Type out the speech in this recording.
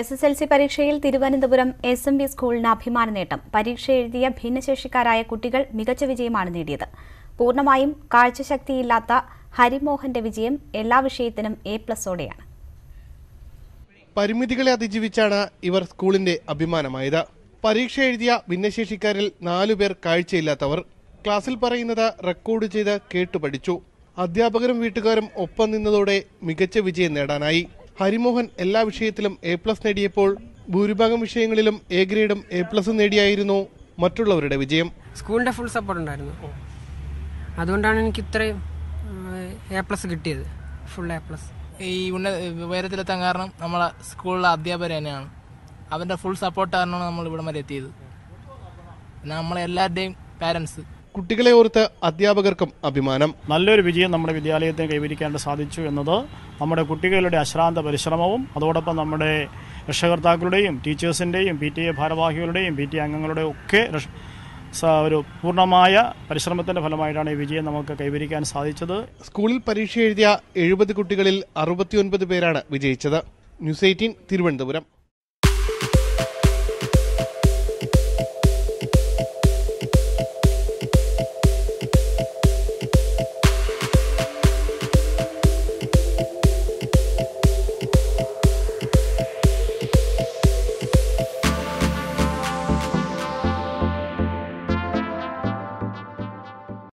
S S L C പരീക്ഷയിൽ Thiruvananthapuram S M B സ്കൂളിന് അഭിമാന നേട്ടം പരീക്ഷ എഴുതിയ ഭിന്നശേഷിക്കാരായ കുട്ടികൾ മികച്ച വിജയമാണ് നേടിയത്. പൂർണമായും കാഴ്ചശക്തിയില്ലാത്ത ഹരിമോഹന്റെ വിജയം എല്ലാ വിഷയത്തിനും എ പ്ലസോടെയാണ് പരിമിതികളെ അതിജീവിച്ചാണ് ഇവർ സ്കൂളിന്റെ അഭിമാനമായത്. പരീക്ഷ എഴുതിയ ഭിന്നശേഷിക്കാരിൽ നാലുപേർ കാഴ്ചയില്ലാത്തവർ ക്ലാസ്സിൽ പറയുന്നത് റെക്കോർഡ് ചെയ്ത് കേട്ടു പഠിച്ചു അധ്യാപകരും വീട്ടുകാരും ഒപ്പം നിന്നതോടെ മികച്ച വിജയം നേടാനായി. ഹരിമോഹൻ എല്ലാ വിഷയത്തിലും എ പ്ലസ് നേടിയപ്പോൾ ഭൂരിഭാഗം വിഷയങ്ങളിലും എ ഗ്രേഡും എ പ്ലസും നേടിയായിരുന്നു മറ്റുള്ളവരുടെ വിജയം. സ്കൂളിന്റെ ഫുൾ സപ്പോർട്ട് ഉണ്ടായിരുന്നു. അതുകൊണ്ടാണ് എനിക്ക് ഇത്രയും എ പ്ലസ് കിട്ടിയത്. ഫുൾ എ പ്ലസ് ഈ ഉന്നത ഉയരത്തിലെത്താൻ കാരണം നമ്മളെ സ്കൂളിലെ അധ്യാപകർ തന്നെയാണ്. അവരുടെ ഫുൾ സപ്പോർട്ട് കാരണമാണ് നമ്മൾ ഇവിടം വരെ എത്തിയത്. പിന്നെ നമ്മളെ എല്ലാവരുടെയും പാരൻസ് കുട്ടികളെ ഓർത്ത് അധ്യാപകർക്കും അഭിമാനം. നല്ലൊരു വിജയം നമ്മുടെ വിദ്യാലയത്തിന് കൈവരിക്കാൻ സാധിച്ചു എന്നത് നമ്മുടെ കുട്ടികളുടെ അശ്രാന്ത പരിശ്രമവും അതോടൊപ്പം നമ്മുടെ രക്ഷകർത്താക്കളുടെയും ടീച്ചേഴ്സിന്റെയും പി ടി എ ഭാരവാഹികളുടെയും പി ടി അംഗങ്ങളുടെയും ഒക്കെ ഒരു പൂർണമായ പരിശ്രമത്തിന്റെ ഫലമായിട്ടാണ് ഈ വിജയം നമുക്ക് കൈവരിക്കാൻ സാധിച്ചത്. സ്കൂളിൽ പരീക്ഷ എഴുതിയ എഴുപത് കുട്ടികളിൽ അറുപത്തിയൊൻപത് പേരാണ് വിജയിച്ചത്. News eighteen Thiruvananthapuram.